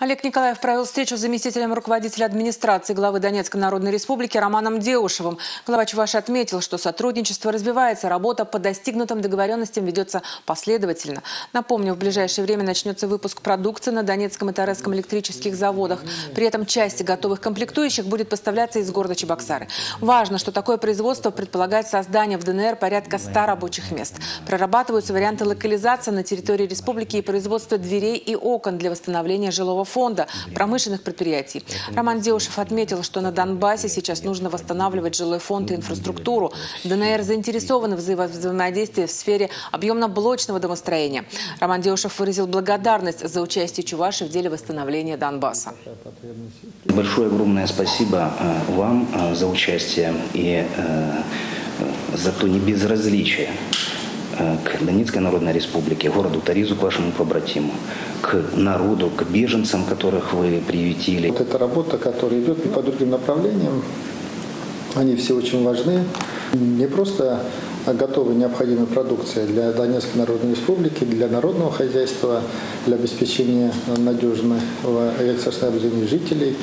Олег Николаев провел встречу с заместителем руководителя администрации главы Донецкой Народной Республики Романом Деушевым. Глава Чуваши отметил, что сотрудничество развивается, работа по достигнутым договоренностям ведется последовательно. Напомню, в ближайшее время начнется выпуск продукции на Донецком и Таресском электрических заводах. При этом части готовых комплектующих будет поставляться из города Чебоксары. Важно, что такое производство предполагает создание в ДНР порядка 100 рабочих мест. Прорабатываются варианты локализации на территории республики и производства дверей и окон для восстановления жилого фонда промышленных предприятий. Роман Деушев отметил, что на Донбассе сейчас нужно восстанавливать жилой фонд и инфраструктуру. ДНР заинтересованы в взаимо- взаимодействии в сфере объемно-блочного домостроения. Роман Деушев выразил благодарность за участие Чуваши в деле восстановления Донбасса. Большое огромное спасибо э, вам э, за участие и э, за то небезразличие к Донецкой Народной Республике, городу Таризу, к вашему побратиму, к народу, к беженцам, которых вы приютили. Вот эта работа, которая идет по другим направлениям, они все очень важны. Не просто готовая необходимая продукция для Донецкой Народной Республики, для народного хозяйства, для обеспечения надежного электроснабжения жителей,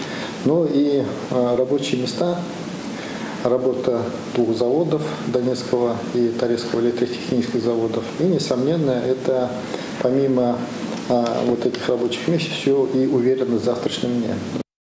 но и а, рабочие места, работа двух заводов Донецкого и Тарецкого электротехнических заводов. И, несомненно, это помимо а, вот этих рабочих мест еще и уверенность в завтрашнем дне.